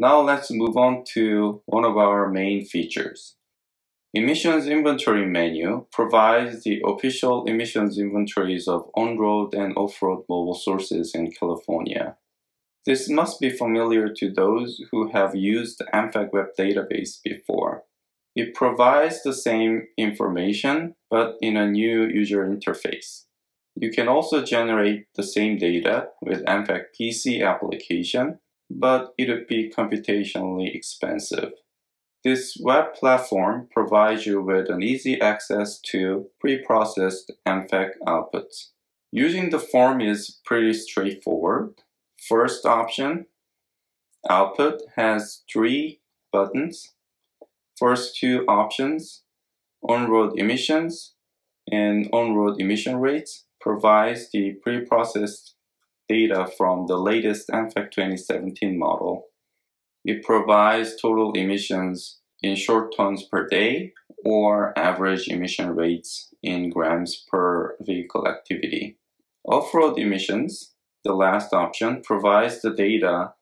Now let's move on to one of our main features. Emissions inventory menu provides the official emissions inventories of on-road and off-road mobile sources in California. This must be familiar to those who have used EMFAC web database before. It provides the same information, but in a new user interface. You can also generate the same data with EMFAC PC application, but it would be computationally expensive. This web platform provides you with an easy access to pre-processed EMFAC outputs. Using the form is pretty straightforward. First option, output has three buttons. First two options, on-road emissions and on-road emission rates provides the pre-processed data from the latest EMFAC 2017 model. It provides total emissions in short tons per day or average emission rates in grams per vehicle activity. Off-road emissions the last option, provides the data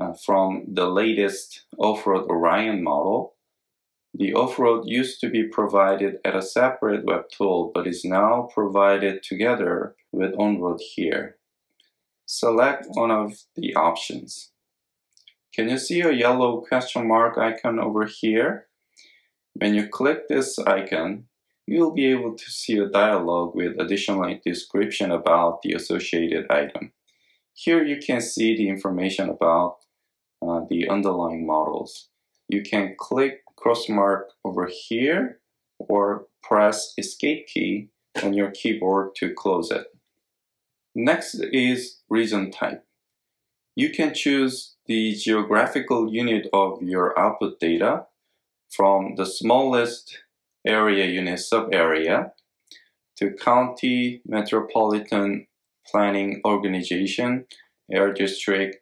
uh, from the latest off-road Orion model. The off-road used to be provided at a separate web tool, but is now provided together with on-road here. Select one of the options. Can you see a yellow question mark icon over here? When you click this icon, you'll be able to see a dialog with additional description about the associated item. Here you can see the information about uh, the underlying models. You can click cross mark over here or press escape key on your keyboard to close it. Next is region type. You can choose the geographical unit of your output data from the smallest area unit sub-area to county, metropolitan, planning organization, air district,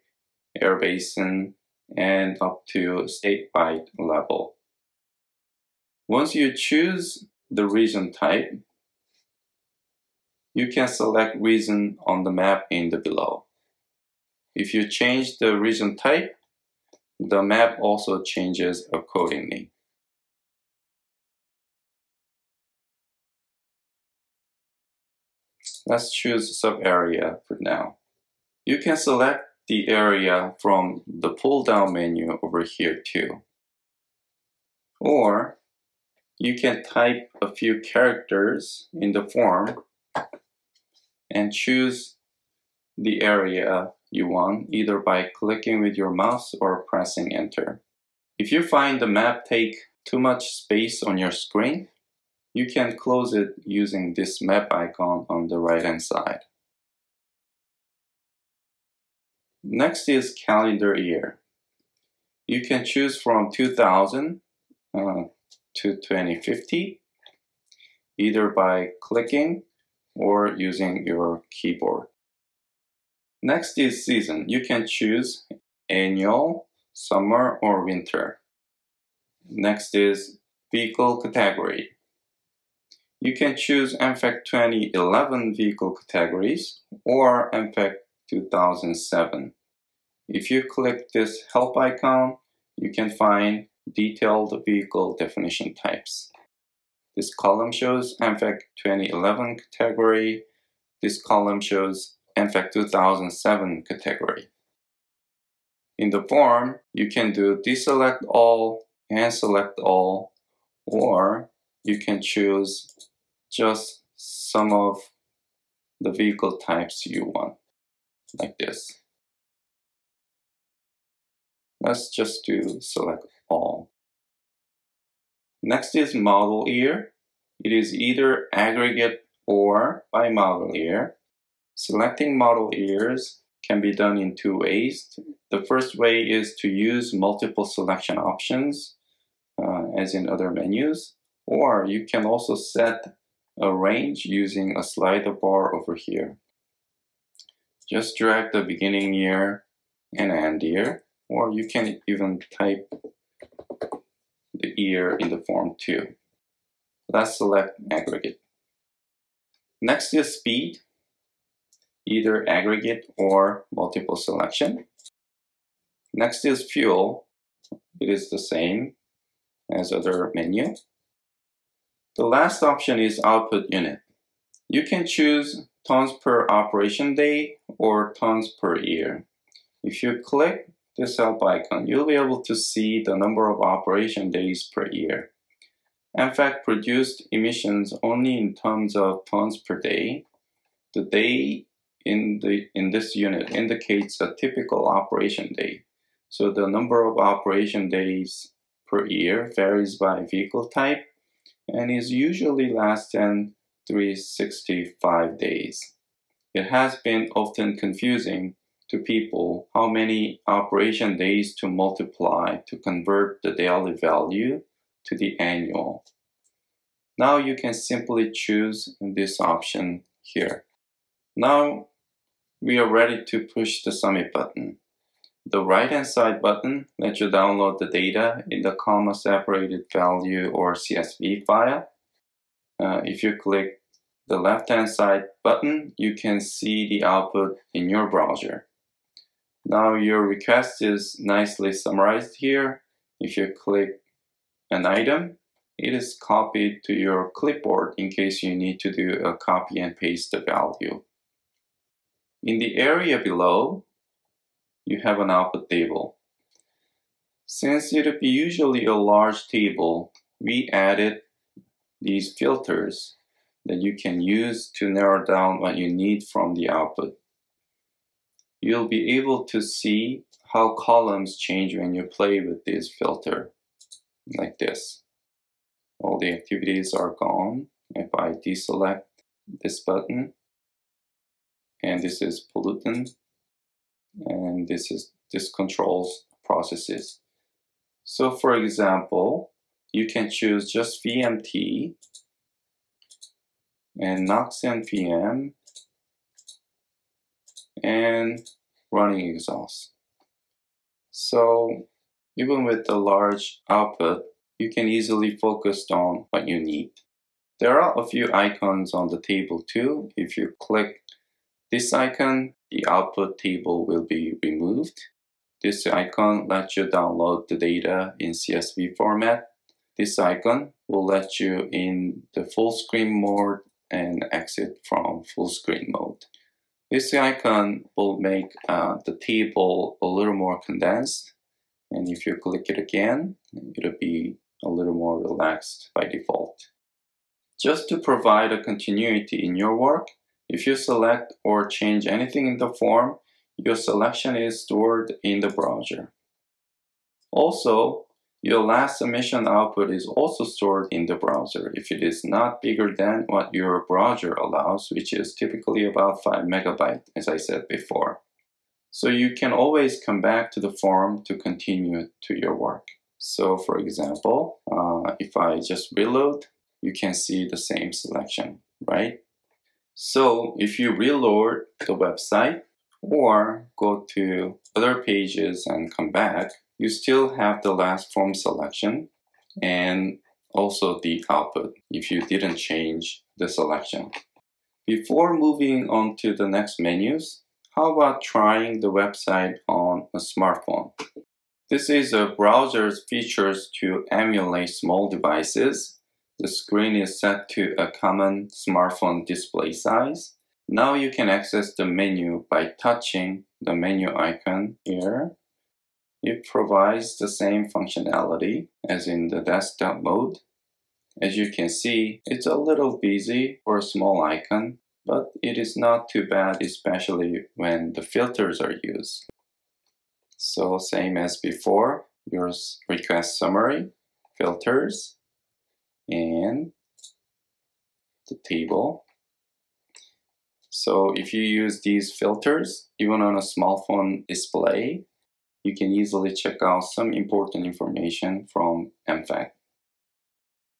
air basin, and up to statewide level. Once you choose the region type, you can select region on the map in the below. If you change the region type, the map also changes accordingly. Let's choose sub-area for now. You can select the area from the pull-down menu over here too. Or you can type a few characters in the form and choose the area you want either by clicking with your mouse or pressing enter. If you find the map take too much space on your screen, you can close it using this map icon on the right hand side. Next is calendar year. You can choose from 2000 uh, to 2050 either by clicking or using your keyboard. Next is season. You can choose annual, summer, or winter. Next is vehicle category. You can choose EMFAC 2011 vehicle categories or EMFAC 2007. If you click this help icon, you can find detailed vehicle definition types. This column shows EMFAC 2011 category. This column shows EMFAC 2007 category. In the form, you can do deselect all and select all, or you can choose just some of the vehicle types you want, like this. Let's just do select all. Next is model year. It is either aggregate or by model year. Selecting model years can be done in two ways. The first way is to use multiple selection options, uh, as in other menus, or you can also set a range using a slider bar over here. Just drag the beginning year and end year, or you can even type year in the form 2. Let's select aggregate. Next is speed, either aggregate or multiple selection. Next is fuel. It is the same as other menu. The last option is output unit. You can choose tons per operation day or tons per year. If you click this help icon, you'll be able to see the number of operation days per year. EMFAC produced emissions only in terms of tons per day. The day in, the, in this unit indicates a typical operation day. So the number of operation days per year varies by vehicle type and is usually less than 365 days. It has been often confusing to people how many operation days to multiply to convert the daily value to the annual. Now you can simply choose this option here. Now we are ready to push the submit button. The right hand side button lets you download the data in the comma separated value or CSV file. Uh, if you click the left hand side button, you can see the output in your browser. Now your request is nicely summarized here. If you click an item, it is copied to your clipboard in case you need to do a copy and paste the value. In the area below, you have an output table. Since it would be usually a large table, we added these filters that you can use to narrow down what you need from the output. You'll be able to see how columns change when you play with this filter, like this. All the activities are gone. If I deselect this button, and this is pollutant, and this is this controls processes. So for example, you can choose just VMT and NOx NPM and running exhaust. So even with the large output, you can easily focus on what you need. There are a few icons on the table too. If you click this icon, the output table will be removed. This icon lets you download the data in CSV format. This icon will let you in the full screen mode and exit from full screen mode. This icon will make uh, the table a little more condensed. And if you click it again, it'll be a little more relaxed by default. Just to provide a continuity in your work, if you select or change anything in the form, your selection is stored in the browser. Also, your last submission output is also stored in the browser if it is not bigger than what your browser allows, which is typically about 5 megabyte, as I said before. So you can always come back to the form to continue to your work. So for example, uh, if I just reload, you can see the same selection, right? So if you reload the website or go to other pages and come back, you still have the last form selection and also the output if you didn't change the selection. Before moving on to the next menus, how about trying the website on a smartphone? This is a browser's features to emulate small devices the screen is set to a common smartphone display size. Now you can access the menu by touching the menu icon here. It provides the same functionality as in the desktop mode. As you can see, it's a little busy for a small icon, but it is not too bad, especially when the filters are used. So same as before, your request summary, filters, and the table. So if you use these filters, even on a small phone display, you can easily check out some important information from EMFAC.